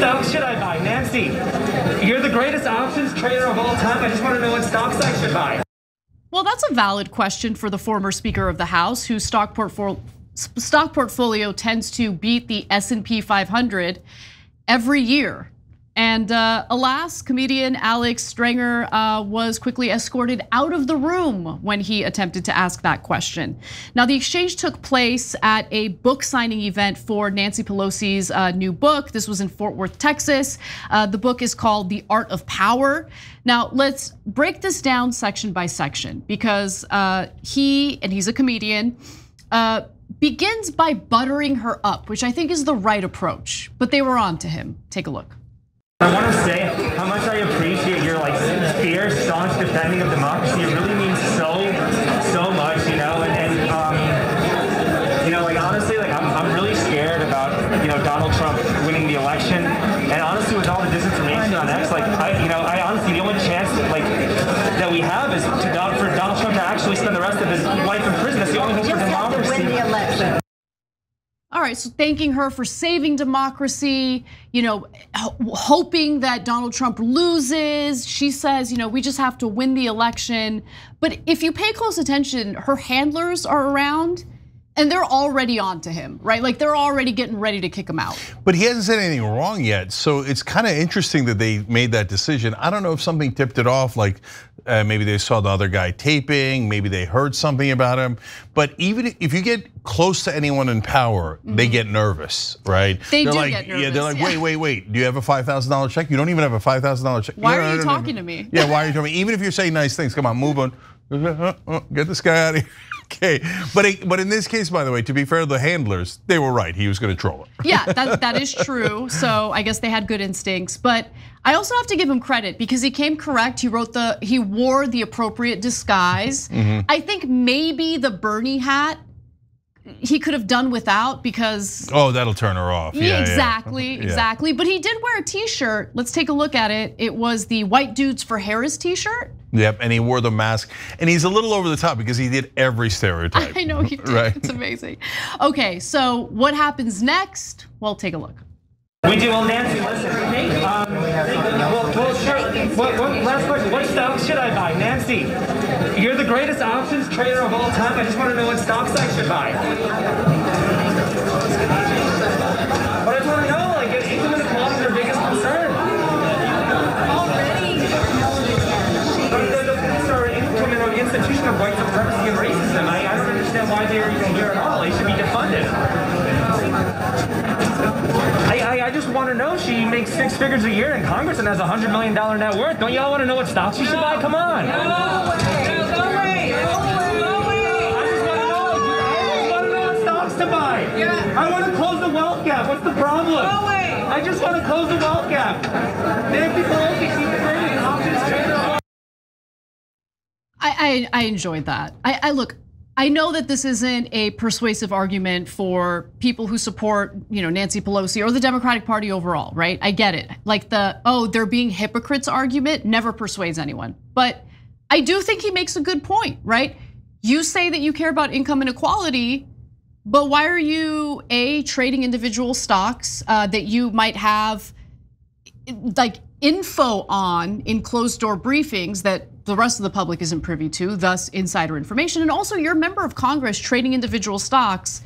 stocks should I buy? Nancy, you're the greatest options trader of all time. I just want to know what stocks I should buy. Well, that's a valid question for the former Speaker of the House, whose stock portfolio stock portfolio tends to beat the S&P 500 every year. And uh, alas, comedian Alex Strenger uh, was quickly escorted out of the room when he attempted to ask that question. Now, the exchange took place at a book signing event for Nancy Pelosi's uh, new book. This was in Fort Worth, Texas. Uh, the book is called The Art of Power. Now, let's break this down section by section because uh, he, and he's a comedian, uh, begins by buttering her up, which I think is the right approach, but they were on to him. Take a look. I want to say how much I appreciate your like fierce, staunch defending of democracy. It really means so, so much, you know. And, and um, you know, like honestly, like I'm, I'm really scared about you know Donald Trump winning the election. And honestly, with all the disinformation on X, like I, you know, I honestly the only chance like that we have is to for Donald Trump to actually spend the rest of his life in prison. That's the only hope for democracy. All right, so thanking her for saving democracy, you know, hoping that Donald Trump loses. She says, you know, we just have to win the election. But if you pay close attention, her handlers are around and they're already on to him, right? Like they're already getting ready to kick him out. But he hasn't said anything wrong yet. So it's kind of interesting that they made that decision. I don't know if something tipped it off, like uh, maybe they saw the other guy taping, maybe they heard something about him. But even if you get close to anyone in power, mm -hmm. they get nervous, right? They they're do like, get nervous. Yeah, they're like, wait, wait, wait. Do you have a five thousand dollar check? You don't even have a five thousand dollar check. Why are you talking to me? Yeah, why are you talking? To me? Even if you're saying nice things, come on, move on. Get this guy out of here. Okay, but but in this case, by the way, to be fair, the handlers they were right. He was going to troll it. Yeah, that that is true. So I guess they had good instincts, but I also have to give him credit because he came correct. He wrote the he wore the appropriate disguise. Mm -hmm. I think maybe the Bernie hat he could have done without because oh that'll turn her off yeah exactly yeah. exactly but he did wear a t-shirt let's take a look at it it was the white dudes for harris t-shirt yep and he wore the mask and he's a little over the top because he did every stereotype i know he did right? it's amazing okay so what happens next well take a look we do. Well, Nancy, listen. Um, well, well, sure. What, what, last question. What stocks should I buy? Nancy, you're the greatest options trader of all time. I just want to know what stocks I should buy. But I just want to know, like, income inequality is their biggest concern. Already. The income in an institution of white supremacy and racism. I, I don't understand why they're even here at all. They should be defunded. I, I, just want to know she makes six figures a year in Congress and has a hundred million dollar net worth. Don't y'all want to know what stocks you should buy? Come on. No, no way. No way. I just want to know. I just want to know what stocks to buy. Yeah. I want to close the wealth gap. What's the problem? No way. I just want to close the wealth gap. Nancy Pelosi, keep the greatest options. I, I, I enjoyed that. I, I look, I know that this isn't a persuasive argument for people who support, you know, Nancy Pelosi or the Democratic Party overall, right? I get it. Like the oh, they're being hypocrites argument never persuades anyone. But I do think he makes a good point, right? You say that you care about income inequality, but why are you a trading individual stocks uh, that you might have like info on in closed door briefings that the rest of the public isn't privy to, thus insider information. And also, you're a member of Congress trading individual stocks.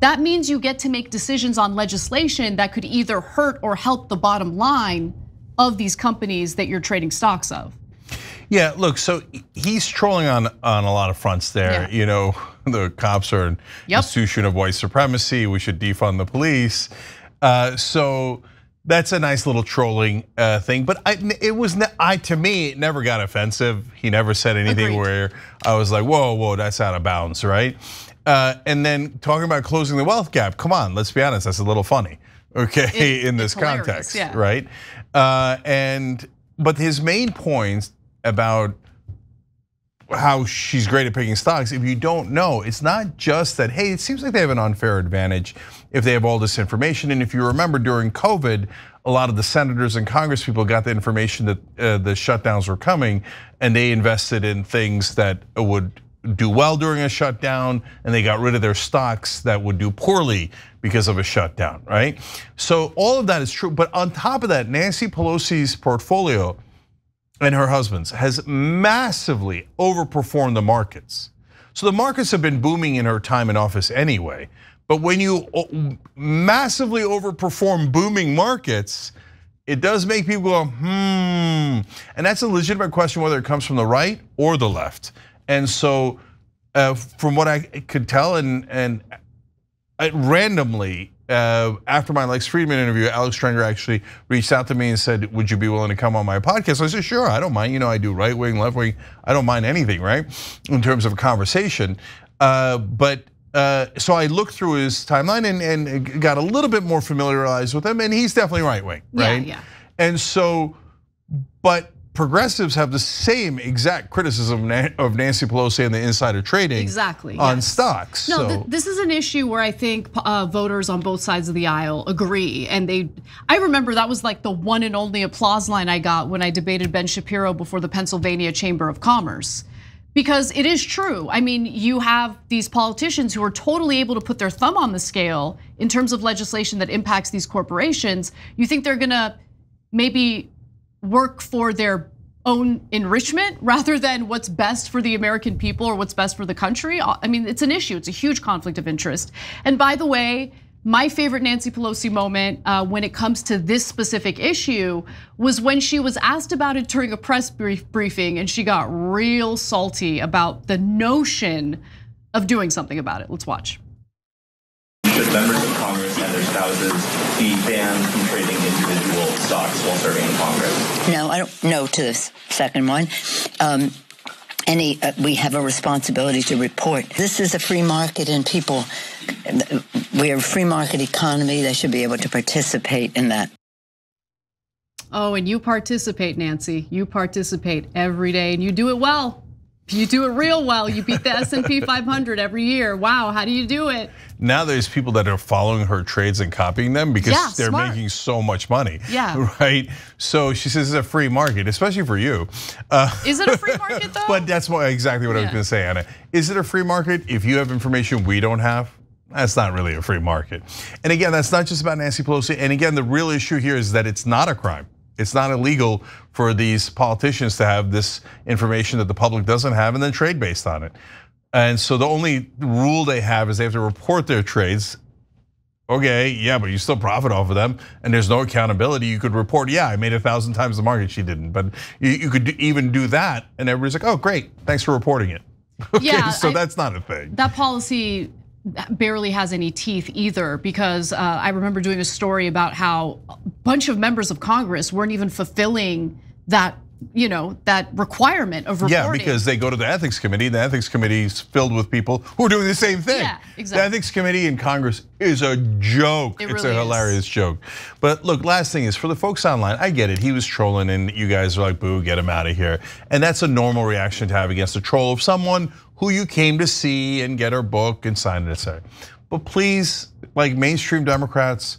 That means you get to make decisions on legislation that could either hurt or help the bottom line of these companies that you're trading stocks of. Yeah, look, so he's trolling on on a lot of fronts there. Yeah. You know, the cops are an yep. institution of white supremacy. We should defund the police. Uh, so that's a nice little trolling uh, thing, but I, it was I to me it never got offensive. He never said anything Agreed. where I was like, "Whoa, whoa, that's out of bounds," right? Uh, and then talking about closing the wealth gap. Come on, let's be honest, that's a little funny, okay, it, in this context, yeah. right? Uh, and but his main points about how she's great at picking stocks. If you don't know, it's not just that, hey, it seems like they have an unfair advantage if they have all this information. And if you remember during COVID, a lot of the senators and Congress people got the information that uh, the shutdowns were coming and they invested in things that would do well during a shutdown and they got rid of their stocks that would do poorly because of a shutdown, right? So all of that is true. But on top of that, Nancy Pelosi's portfolio and her husband's has massively overperformed the markets. So the markets have been booming in her time in office anyway. But when you massively overperform booming markets, it does make people go, hmm. And that's a legitimate question whether it comes from the right or the left. And so, uh, from what I could tell, and and randomly uh, after my Lex Fridman interview, Alex Strenger actually reached out to me and said, "Would you be willing to come on my podcast?" I said, "Sure, I don't mind. You know, I do right wing, left wing. I don't mind anything, right? In terms of a conversation." Uh, but uh, so I looked through his timeline and, and got a little bit more familiarized with him, and he's definitely right wing, right? Yeah, yeah. And so, but progressives have the same exact criticism of Nancy Pelosi and the insider trading exactly on yes. stocks. No, so. th this is an issue where I think uh, voters on both sides of the aisle agree, and they. I remember that was like the one and only applause line I got when I debated Ben Shapiro before the Pennsylvania Chamber of Commerce. Because it is true. I mean, you have these politicians who are totally able to put their thumb on the scale in terms of legislation that impacts these corporations. You think they're gonna maybe work for their own enrichment rather than what's best for the American people or what's best for the country. I mean, it's an issue. It's a huge conflict of interest. And by the way, my favorite Nancy Pelosi moment uh, when it comes to this specific issue was when she was asked about it during a press brief briefing and she got real salty about the notion of doing something about it. Let's watch. Should members of Congress and their spouses be banned from trading individual stocks while serving in Congress? No, I don't know to the second one. Um, any, uh, we have a responsibility to report. This is a free market, and people, we're a free market economy. They should be able to participate in that. Oh, and you participate, Nancy. You participate every day, and you do it well. You do it real well. You beat the S&P 500 every year. Wow, how do you do it? Now there's people that are following her trades and copying them because yeah, they're smart. making so much money. Yeah. Right? So she says it's a free market, especially for you. Uh, Is it a free market though? but that's what, exactly what yeah. I was going to say, Ana. Is it a free market if you have information we don't have? That's not really a free market. And again, that's not just about Nancy Pelosi. And again, the real issue here is that it's not a crime. It's not illegal for these politicians to have this information that the public doesn't have and then trade based on it. And so the only rule they have is they have to report their trades. Okay, yeah, but you still profit off of them, and there's no accountability. You could report, yeah, I made a thousand times the market, she didn't, but you, could even do that, and everybody's like, oh, great, thanks for reporting it. Okay, yeah, so I, that's not a thing. That policy barely has any teeth either because uh, I remember doing a story about how bunch of members of Congress weren't even fulfilling that you know that requirement of reporting. Yeah, because they go to the ethics committee. The ethics committee is filled with people who are doing the same thing. Yeah, exactly. The ethics committee in Congress is a joke. It it's really a hilarious is. joke. But look, last thing is for the folks online. I get it. He was trolling, and you guys are like, "Boo, get him out of here." And that's a normal reaction to have against a troll of someone who you came to see and get her book and sign it, etc. But please, like mainstream Democrats,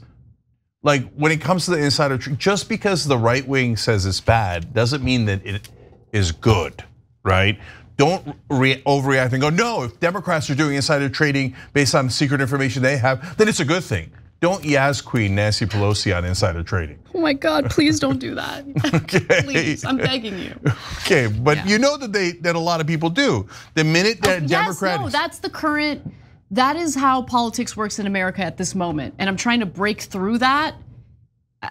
like when it comes to the insider, trade, just because the right wing says it's bad doesn't mean that it is good, right? Don't overreact and go, no, if Democrats are doing insider trading based on secret information they have, then it's a good thing. Don't Yaz Queen Nancy Pelosi on insider trading. Oh my God, please don't do that. okay. please, I'm begging you. Okay, but yeah. you know that they that a lot of people do. The minute that Democrats. Yes, no, that's the current, that is how politics works in America at this moment. And I'm trying to break through that. Uh,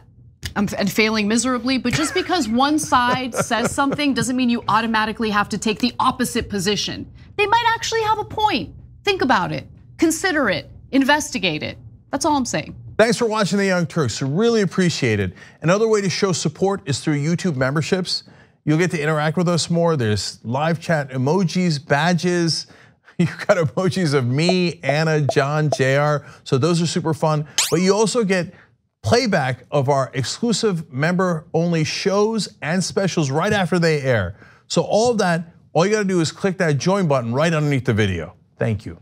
I'm failing miserably, but just because one side says something doesn't mean you automatically have to take the opposite position. They might actually have a point. Think about it, consider it, investigate it. That's all I'm saying. Thanks for watching The Young Turks. Really appreciate it. Another way to show support is through YouTube memberships. You'll get to interact with us more. There's live chat emojis, badges. You've got emojis of me, Ana, John, JR. So those are super fun. But you also get playback of our exclusive member only shows and specials right after they air. So all that, all you gotta do is click that join button right underneath the video. Thank you.